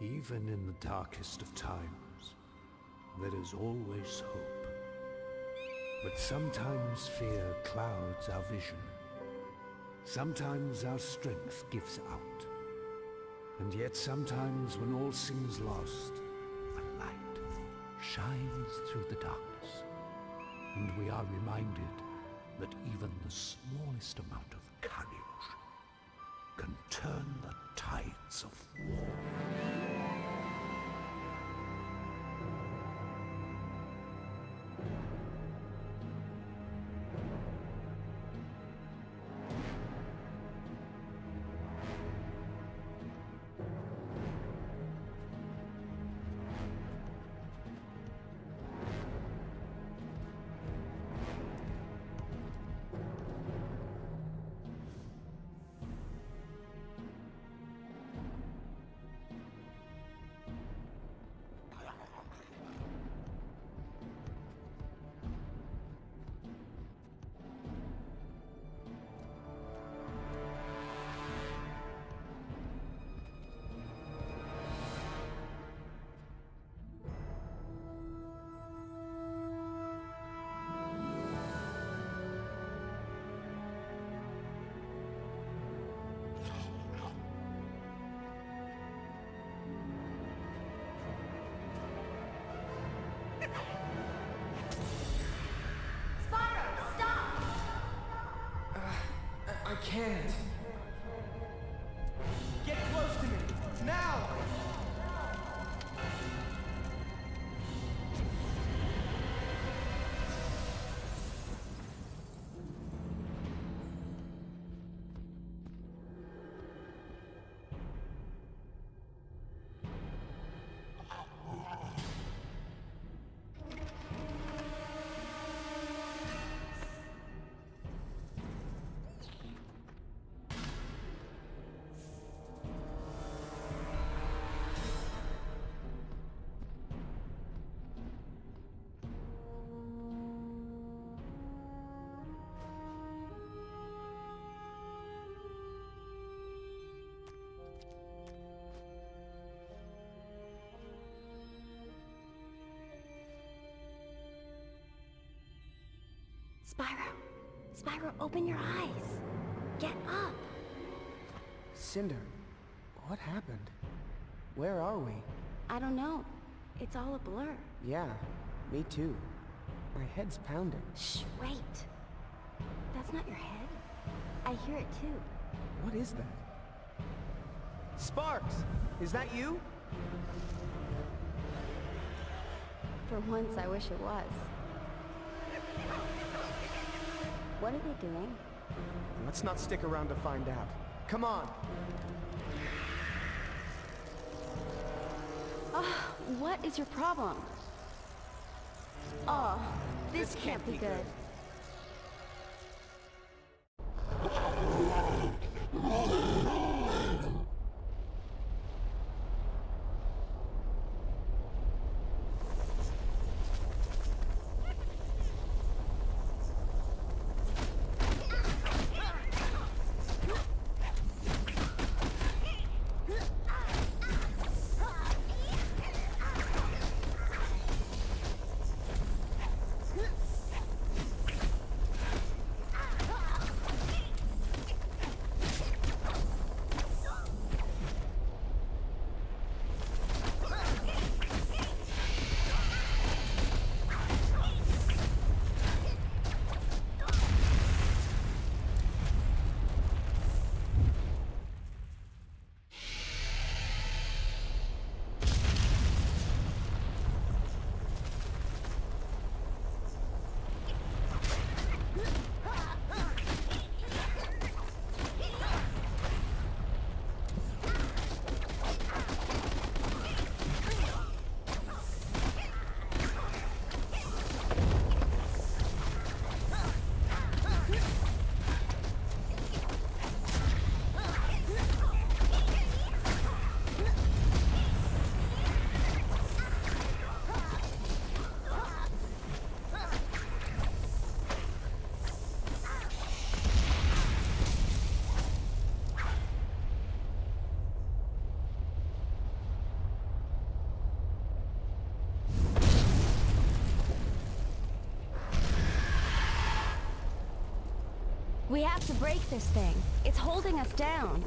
Even in the darkest of times, there is always hope. But sometimes fear clouds our vision. Sometimes our strength gives out. And yet sometimes when all seems lost, a light shines through the darkness. And we are reminded that even the smallest amount of courage can turn the tides of war. Can't. Get close to me! Now! Spyro, open your eyes. Get up. Cynder, what happened? Where are we? I don't know. It's all a blur. Yeah, me too. My head's pounding. Shh, wait. That's not your head. I hear it too. What is that? Sparx! Is that you? For once, I wish it was. What are they doing? Let's not stick around to find out. Come on! Ah, what is your problem? Oh, this, can't, be good. We have to break this thing. It's holding us down.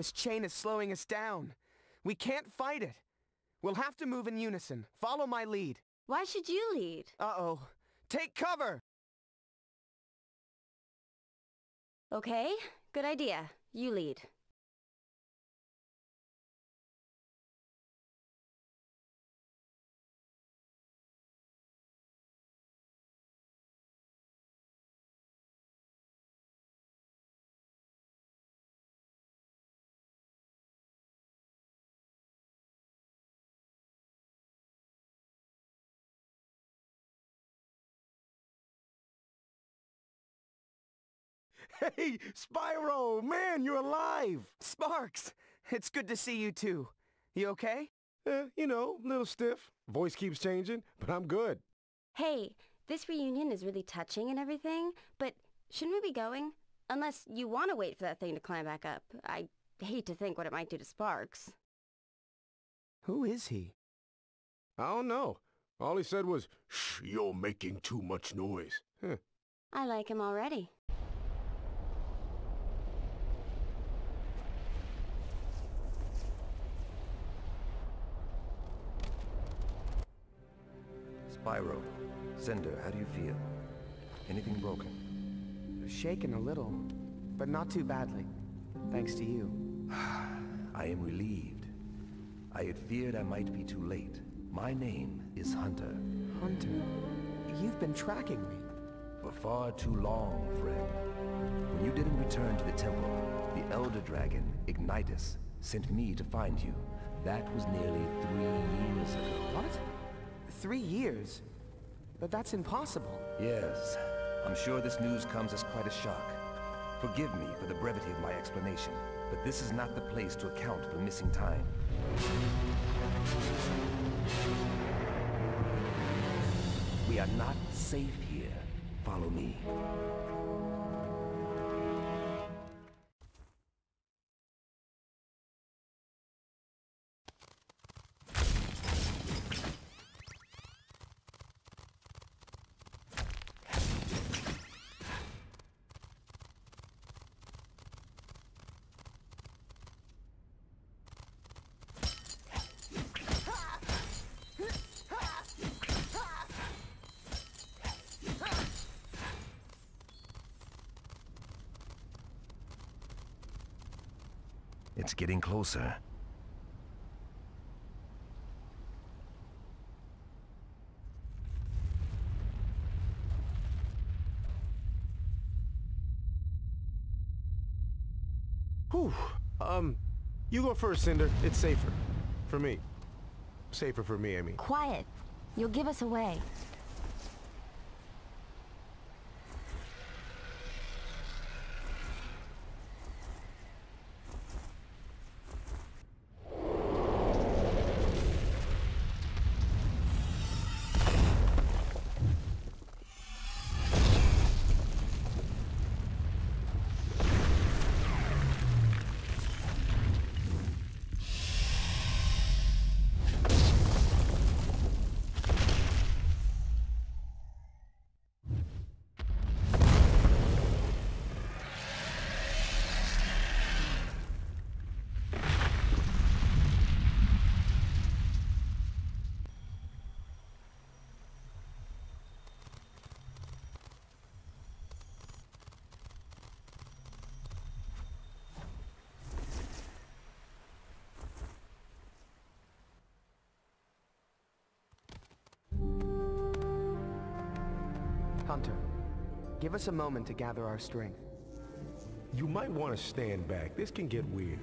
This chain is slowing us down. We can't fight it. We'll have to move in unison. Follow my lead. Why should you lead? Uh-oh. Take cover! Okay, good idea. You lead. Hey, Spyro, man, you're alive. Sparx! It's good to see you too. You okay? Eh, you know, a little stiff. Voice keeps changing, but I'm good. Hey, this reunion is really touching and everything, but shouldn't we be going? Unless you want to wait for that thing to climb back up. I hate to think what it might do to Sparx. Who is he? I don't know. All he said was, Shh, you're making too much noise. Huh. I like him already. Spyro, Cynder, how do you feel? Anything broken? Shaken a little, but not too badly. Thanks to you. I am relieved. I had feared I might be too late. My name is Hunter. Hunter, you've been tracking me. For far too long, friend. When you didn't return to the temple, the Elder Dragon, Ignitus, sent me to find you. That was nearly three years ago. What? Three years? But that's impossible. Yes, I'm sure this news comes as quite a shock. Forgive me for the brevity of my explanation, but this is not the place to account for missing time. We are not safe here. Follow me. It's getting closer. Whew. Um, you go first, Cynder. It's safer. For me. Safer for me, I mean. Quiet. You'll give us away. Hunter, give us a moment to gather our strength. You might want to stand back. This can get weird.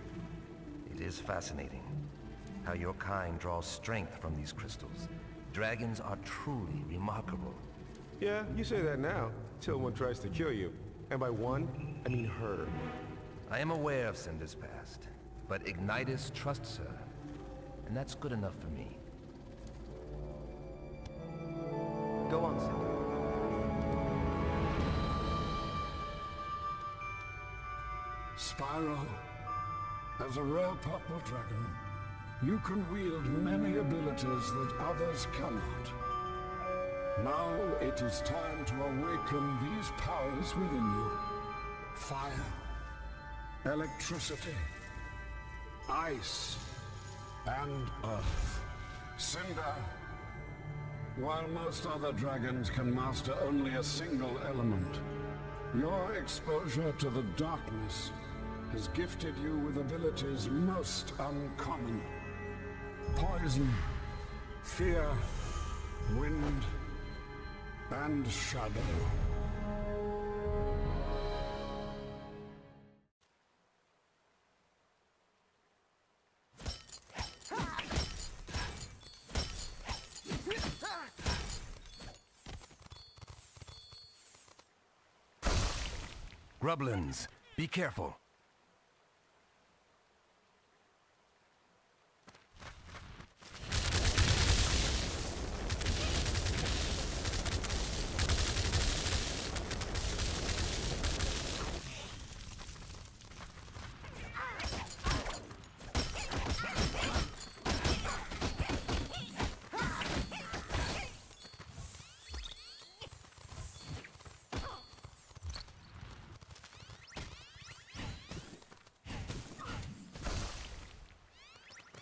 It is fascinating how your kind draws strength from these crystals. Dragons are truly remarkable. Yeah, you say that now, till one tries to kill you. And by one, I mean her. I am aware of Cynder's past, but Ignitus trusts her. And that's good enough for me. Spyro, as a rare purple dragon, you can wield many abilities that others cannot. Now it is time to awaken these powers within you. Fire, electricity, ice, and earth. Cynder, while most other dragons can master only a single element, your exposure to the darkness has gifted you with abilities most uncommon. Poison, fear, wind, and shadow. Grublins, be careful.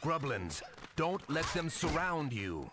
Grublins, don't let them surround you.